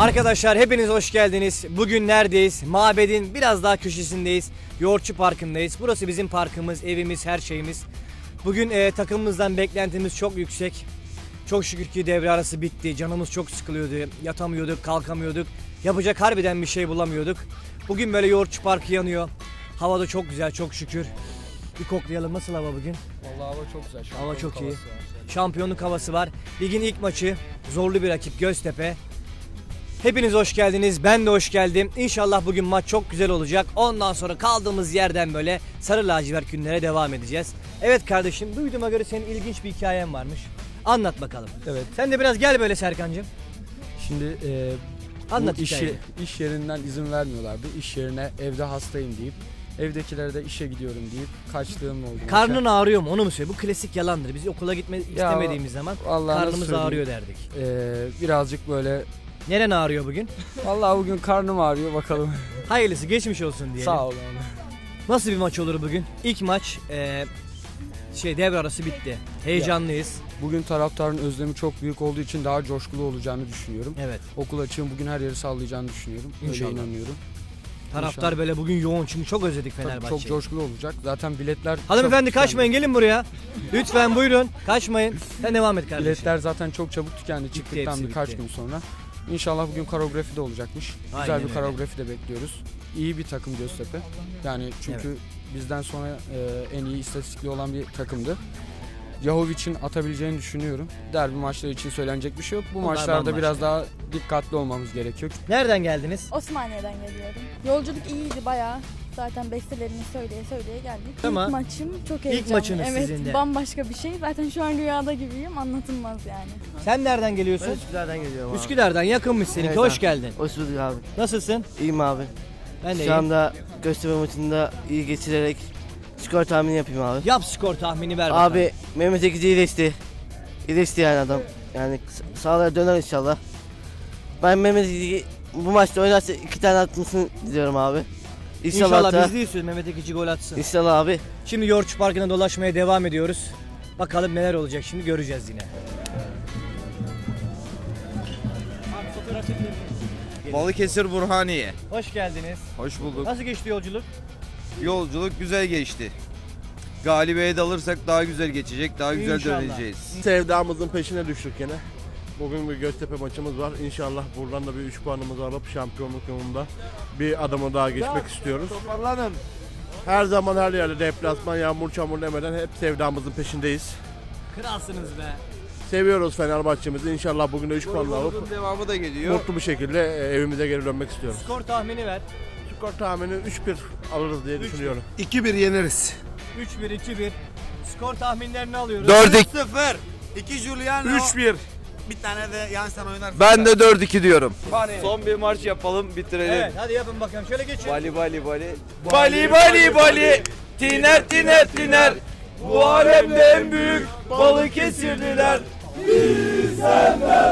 Arkadaşlar hepiniz hoş geldiniz. Bugün neredeyiz? Mabedin biraz daha köşesindeyiz. Yoğurtçu Parkı'ndayız. Burası bizim parkımız, evimiz, her şeyimiz. Bugün e, takımımızdan beklentimiz çok yüksek. Çok şükür ki devre arası bitti. Canımız çok sıkılıyordu. Yatamıyorduk, kalkamıyorduk. Yapacak harbiden bir şey bulamıyorduk. Bugün böyle Yoğurtçu Parkı yanıyor. Hava da çok güzel, çok şükür. Bir koklayalım. Nasıl hava bugün? Vallahi hava çok güzel. Hava çok iyi. Şampiyonluk havası var. Ligin ilk maçı. Zorlu bir rakip Göztepe. Hepiniz hoş geldiniz. Ben de hoş geldim. İnşallah bugün maç çok güzel olacak. Ondan sonra kaldığımız yerden böyle sarı lacivert günlere devam edeceğiz. Evet kardeşim duyduğuma göre senin ilginç bir hikayen varmış. Anlat bakalım. Evet. Sen de biraz gel böyle Serkancığım. Şimdi e, Anlat bu işi, hikayeyi. iş yerinden izin vermiyorlardı. İş yerine evde hastayım deyip evdekilere de işe gidiyorum deyip kaçtığım oldu. Karnın ağrıyor mu onu mu söyle? Bu klasik yalandır. Biz okula gitme istemediğimiz zaman Vallahi nasıl karnımız söyleyeyim? ağrıyor derdik. E, birazcık böyle Neren ağrıyor bugün? vallahi bugün karnım ağrıyor bakalım. Hayırlısı geçmiş olsun diyelim. Sağ olun. Nasıl bir maç olur bugün? İlk maç eee, şey devre arası bitti. Heyecanlıyız. Bugün taraftarın özlemi çok büyük olduğu için daha coşkulu olacağını düşünüyorum. Evet. Okul açığın bugün her yeri sallayacağını düşünüyorum. İnşallah. Öyle inanıyorum. Taraftar İnşallah. böyle bugün yoğun çünkü çok özledik Tabii Fenerbahçe'yi. çok coşkulu olacak. Zaten biletler Hanımefendi çok kaçmayın gelin buraya. Lütfen buyurun. Kaçmayın. Sen devam et kardeşim. Biletler zaten çok çabuk tükendi çıktıktan hepsi birkaç bitti. gün sonra. İnşallah bugün koreografi de olacakmış. Aynen Güzel bir koreografi de bekliyoruz. İyi bir takım Göztepe. Yani çünkü bizden sonra e, en iyi istatistikli olan bir takımdı. Yahovic'in atabileceğini düşünüyorum. Derbi maçları için söylenecek bir şey yok. Bu Bunlar maçlarda biraz daha dikkatli olmamız gerekiyor. Nereden geldiniz? Osmaniye'den geliyorum. Yolculuk iyiydi bayağı. Zaten bestelerini söyleye söyleye geldik. Tamam. İlk maçım çok heyecanlı. maçınız evet, sizin de. bambaşka bir şey. Zaten şu an rüyada gibiyim. Anlatılmaz yani. Sen nereden geliyorsun? Ben Üsküdar'dan geliyorum abi. Üsküdar'dan yakınmış seninki. Evet Hoş abi. geldin. Hoş bulduk abi. Nasılsın? İyiyim abi. Ben de Şu iyiyim. anda Göztepe maçında iyi geçirerek skor tahmini yapayım abi. Yap skor tahmini ver bakalım. Abi Mehmet Ekici iyileşti. İyileşti yani adam. Yani sağlara döner inşallah. Ben Mehmet Ekici'yi bu maçta oynarsa iki tane atmasını diliyorum abi. İnşallah, İnşallah da. biz de istiyoruz Mehmet Ekici gol atsın. İnşallah abi. Şimdi Yoğurtçu Parkı'na dolaşmaya devam ediyoruz. Bakalım neler olacak şimdi göreceğiz yine. Balıkesir Burhaniye. Hoş geldiniz. Hoş bulduk. Nasıl geçti yolculuk? Yolculuk güzel geçti. Galibiyet alırsak daha güzel geçecek, daha güzel İnşallah. döneceğiz. Sevdamızın peşine düştük yine. Bugün bir Göztepe maçımız var. İnşallah buradan da bir 3 puanımızı alıp şampiyonluk yolunda bir adımı daha geçmek istiyoruz. Toparlanın. Her zaman her yerde deplasman, yağmur, çamur demeden hep sevdamızın peşindeyiz. Kralsınız be. Seviyoruz Fenerbahçe'mizi. İnşallah bugün de 3 puanla alıp devamı da geliyor. mutlu bir şekilde e, evimize geri dönmek istiyoruz. Skor tahmini ver. Skor tahmini 3-1 alırız diye düşünüyorum. 2-1 yeneriz. 3-1 2-1. Skor tahminlerini alıyoruz. 4-2. 2 Giuliano. 3-1. Bir tane de yan sen oynarsın. Ben de 4-2 diyorum. Son bir marş yapalım bitirelim. Evet hadi yapın bakalım. Şöyle geçin. Bali bali bali. Bali bali bali. Tiner tiner tiner. Bu alemde en büyük Balıkesirliler. Yaşama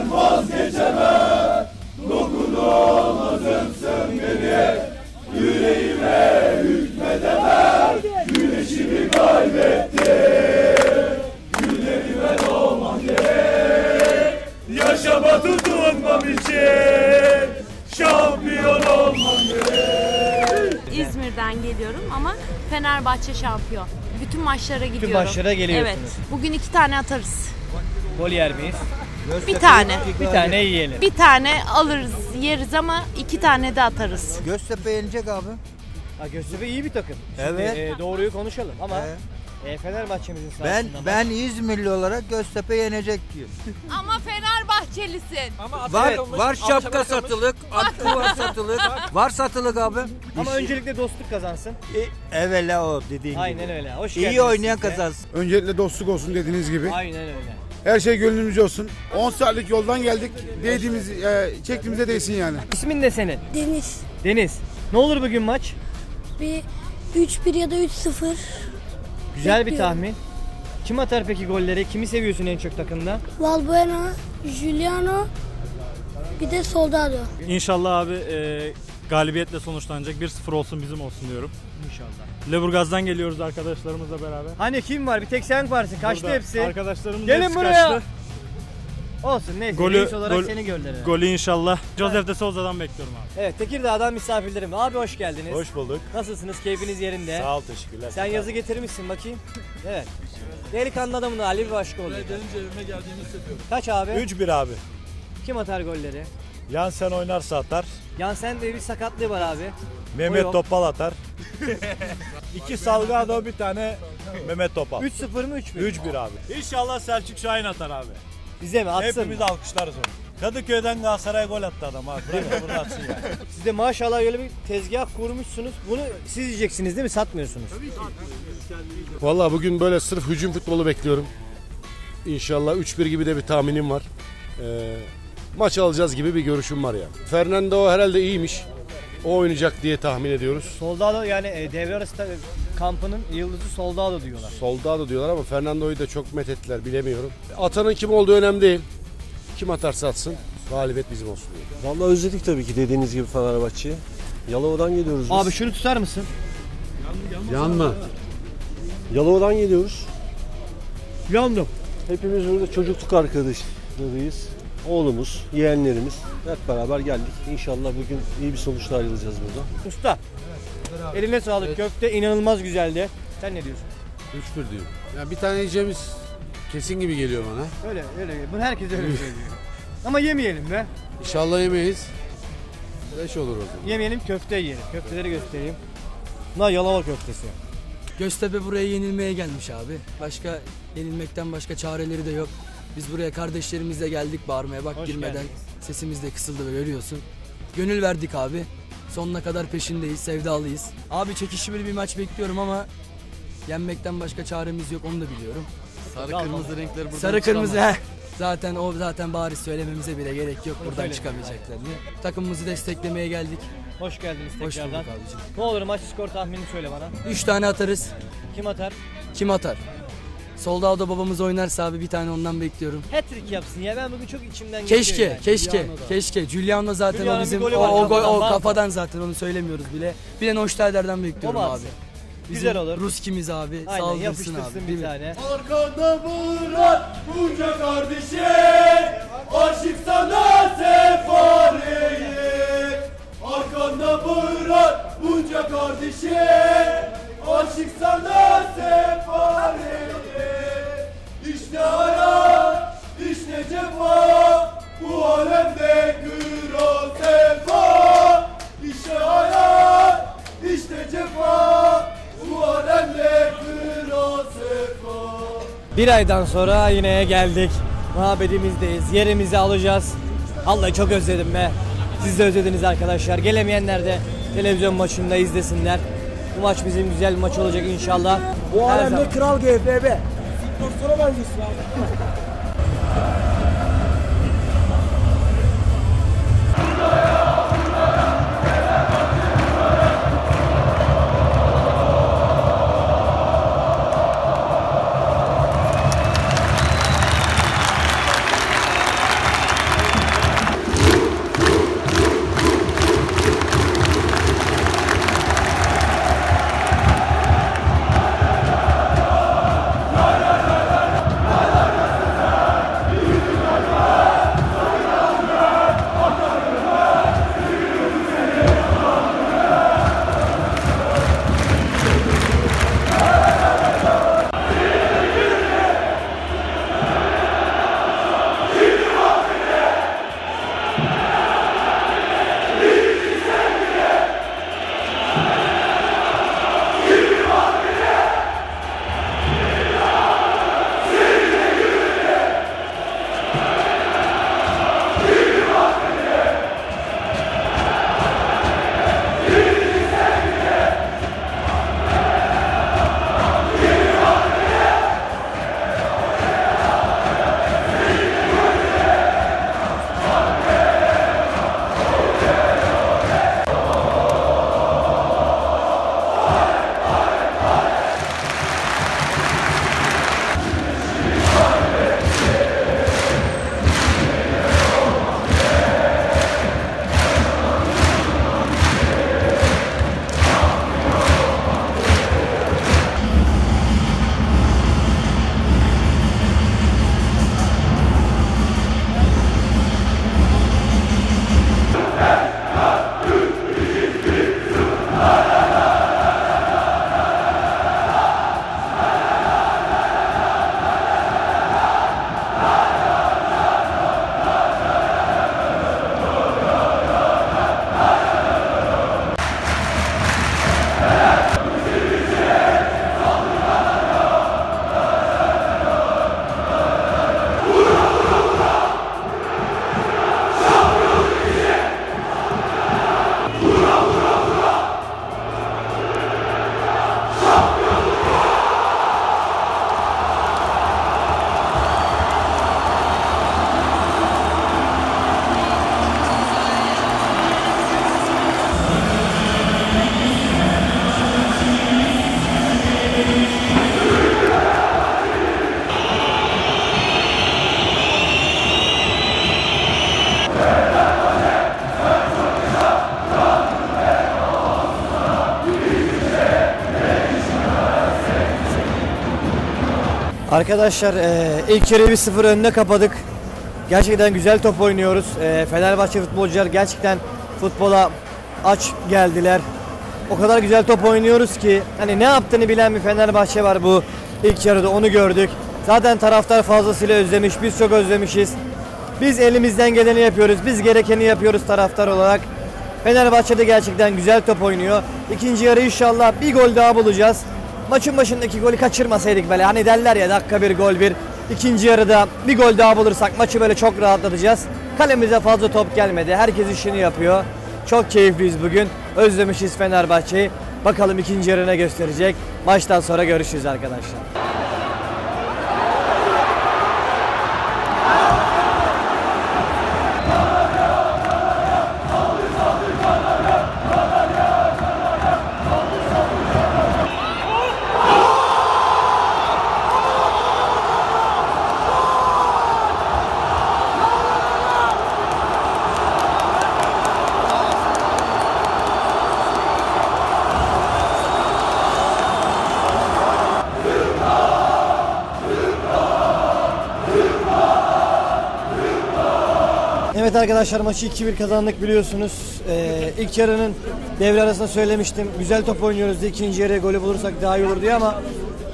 Fenerbahçe şampiyon. Bütün maçlara gidiyorum. maçlara geliyorsunuz. Evet. Bugün iki tane atarız. Gol yer miyiz? Bir tane. Bir tane yiyelim. Bir tane alırız, yeriz ama iki tane de atarız. Göztepe yenecek abi. Ha, Göztepe iyi bir takım. Şimdi, Evet. e, doğruyu konuşalım ama Evet. E, Fenerbahçe'mizin Ben sahasında ben İzmirli olarak Göztepe yenecek diyor. Ama Fenerbahçelisin. Var var şapka satılık, atkı var satılık. Var satılık abi. ama öncelikle dostluk kazansın. Evvela o dediğin Aynen öyle. Hoş geldiniz. İyi oynayan siz de. kazansın. Öncelikle dostluk olsun dediğiniz gibi. Aynen öyle. Her şey gönlümüzce olsun. 10 saatlik yoldan geldik. Değdiğimiz, e, çektiğimize değsin yani. İsmin ne senin? Deniz. Deniz. Ne olur bugün maç? Bir 3-1 ya da 3-0. Güzel bir Bekliyorum. tahmin. Kim atar peki golleri? Kimi seviyorsun en çok takımda? Valbuena, Giuliano, bir de Soldado. İnşallah abi e, galibiyetle sonuçlanacak. 1-0 olsun bizim olsun diyorum. İnşallah. Leburgaz'dan geliyoruz arkadaşlarımızla beraber. Hani kim var? Bir tek sen varsın. Kaçtı Burada hepsi. Arkadaşlarımız Gelin hepsi buraya. kaçtı. Olsun neyse. Golü- Reis olarak gol- seni gördüler. Golü inşallah Josef de Souza'dan bekliyorum abi. Evet Tekirdağ'dan misafirlerim. Abi hoş geldiniz. Hoş bulduk. Nasılsınız? Keyfiniz yerinde. Sağ ol teşekkürler. Sen yazı getirmişsin bakayım. Evet. Delikanlı adamın hali bir başka oluyor. gelince evime geldiğimi hissediyorum. Kaç abi? 3-1 abi. Kim atar golleri? Yansen oynarsa atar. Yansen de bir sakatlığı var abi. Mehmet. Topal atar. İki Salgado bir tane Mehmet Topal. 3-0 mı 3 mü? 3-1 abi. İnşallah Selçuk Şahin atar abi. Bize mi? Atsın Hepimiz mı? alkışlarız onu. Kadıköy'den Galatasaray'a gol attı adam abi. Bırak da burada atsın ya. Siz de maşallah öyle bir tezgah kurmuşsunuz. Bunu siz yiyeceksiniz değil mi? Satmıyorsunuz. Vallahi bugün böyle sırf hücum futbolu bekliyorum. İnşallah 3-1 gibi de bir tahminim var. Ee, maç alacağız gibi bir görüşüm var ya. Fernando herhalde iyiymiş. O oynayacak diye tahmin ediyoruz. Soldado yani e, devre arası kampının yıldızı Soldado diyorlar. Soldado diyorlar ama Fernando'yu da çok methettiler bilemiyorum. Atanın kim olduğu önemli değil. Kim atarsa atsın. Galibiyet bizim olsun diye. Vallahi özledik tabii ki dediğiniz gibi Fenerbahçe'yi. Yalova'dan geliyoruz biz. Abi şunu tutar mısın? Yanma. Yalova'dan geliyoruz. Yandım. Hepimiz burada çocukluk arkadaşlarıyız. Oğlumuz, yeğenlerimiz hep beraber geldik. İnşallah bugün iyi bir sonuçla ayrılacağız burada. Usta. Eline sağlık. Köfte inanılmaz güzeldi. Sen ne diyorsun? 3-1 diyor. Ya bir tane yiyeceğimiz kesin gibi geliyor bana. Öyle öyle. Bunu herkes öyle söylüyor. Ama yemeyelim be. İnşallah yemeyiz. 5 olur o zaman. Yemeyelim köfte yiyelim. Köfteleri göstereyim. Bunlar Yalova köftesi. Göztepe buraya yenilmeye gelmiş abi. Başka yenilmekten başka çareleri de yok. Biz buraya kardeşlerimizle geldik bağırmaya bak Hoş girmeden. geldiniz. Sesimiz de kısıldı ve görüyorsun. Gönül verdik abi. Sonuna kadar peşindeyiz, sevdalıyız. Abi çekişmeli bir maç bekliyorum ama yenmekten başka çaremiz yok onu da biliyorum. Sarı kırmızı renkler buradan Sarı kırmızı he. Zaten o zaten bariz söylememize bile gerek yok buradan söyle. çıkamayacaklarını. Takımımızı desteklemeye geldik. Hoş geldiniz Hoş tekrardan. bulduk abicim. Ne olur maç skor tahminini söyle bana. 3 tane atarız. Kim atar? Kim atar? Soldado babamız oynarsa abi bir tane ondan bekliyorum. Hat-trick yapsın ya ben bugün çok içimden geçiyor Keşke, yani. keşke, keşke. Giuliano zaten Giuliano'nun o bizim bir golü o, var, o, gol- kafadan, o kafadan zaten onu söylemiyoruz bile. Bir de Neustadter'den bekliyorum mu abi. atsın? Bizim Güzel olur. Ruskimiz abi. Aynen Saldırsın yapıştırsın abi. bir değil mi? tane. Arkanda Murat bunca kardeşim Aşık sana sefareyi Arkanda Murat bunca kardeşim Aşık sana sefareyi İşte hayat işte cefa Bu alemde gür o sefa İşte hayat işte cefa Bu alemde gür o sefa Bir aydan sonra yine geldik. Mabedimizdeyiz. Yerimizi alacağız. Vallahi çok özledim be. Siz de özlediniz arkadaşlar. Gelemeyenler de televizyon maçında izlesinler. Bu maç bizim güzel bir maç olacak inşallah. Bu Her alemde zaman- kral GFB. Professora magistral. Arkadaşlar e, ilk yarıyı bir sıfır önüne kapadık. Gerçekten güzel top oynuyoruz. E, Fenerbahçe futbolcular gerçekten futbola aç geldiler. O kadar güzel top oynuyoruz ki hani ne yaptığını bilen bir Fenerbahçe var bu ilk yarıda onu gördük. Zaten taraftar fazlasıyla özlemiş, biz çok özlemişiz. Biz elimizden geleni yapıyoruz, biz gerekeni yapıyoruz taraftar olarak. Fenerbahçe de gerçekten güzel top oynuyor. İkinci yarı inşallah bir gol daha bulacağız. Maçın başındaki golü kaçırmasaydık böyle hani derler ya dakika bir gol bir. İkinci yarıda bir gol daha bulursak maçı böyle çok rahatlatacağız. Kalemize fazla top gelmedi. Herkes işini yapıyor. Çok keyifliyiz bugün. Özlemişiz Fenerbahçe'yi. Bakalım ikinci yarı ne gösterecek. Maçtan sonra görüşürüz arkadaşlar. Evet arkadaşlar maçı 2-1 kazandık biliyorsunuz. Ee, ilk yarının devre arasında söylemiştim. Güzel top oynuyoruz diye ikinci yarıya golü bulursak daha iyi olur diye ama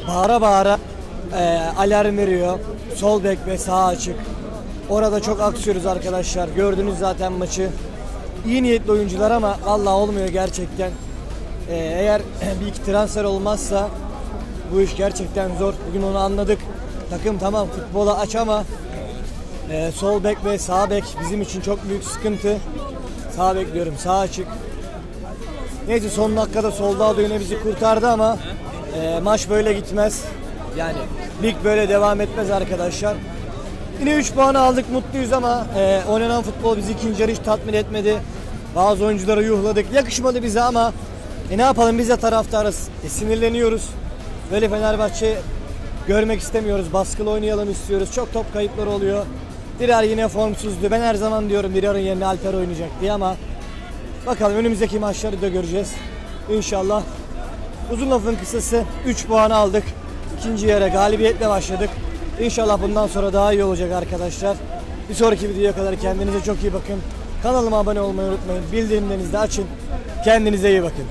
bağıra bağıra e, alarm veriyor. Sol bek ve sağ açık. Orada çok aksıyoruz arkadaşlar. Gördünüz zaten maçı. İyi niyetli oyuncular ama vallahi olmuyor gerçekten. Ee, eğer bir iki transfer olmazsa bu iş gerçekten zor. Bugün onu anladık. Takım tamam futbola aç ama ee, sol bek ve sağ bek bizim için çok büyük sıkıntı. Sağ bek diyorum sağ açık. Neyse son dakikada solda yine bizi kurtardı ama e, maç böyle gitmez. Yani lig böyle devam etmez arkadaşlar. Yine 3 puanı aldık mutluyuz ama e, oynanan futbol bizi ikinci yarı hiç tatmin etmedi. Bazı oyuncuları yuhladık. Yakışmadı bize ama e, ne yapalım biz de taraftarız. E, sinirleniyoruz. Böyle Fenerbahçe görmek istemiyoruz. Baskılı oynayalım istiyoruz. Çok top kayıpları oluyor. Dirar yine formsuzdu. Ben her zaman diyorum Dirar'ın yerine Alper oynayacak diye ama bakalım önümüzdeki maçları da göreceğiz. İnşallah. Uzun lafın kısası 3 puan aldık. İkinci yere galibiyetle başladık. İnşallah bundan sonra daha iyi olacak arkadaşlar. Bir sonraki videoya kadar kendinize çok iyi bakın. Kanalıma abone olmayı unutmayın. Bildirimlerinizi açın. Kendinize iyi bakın.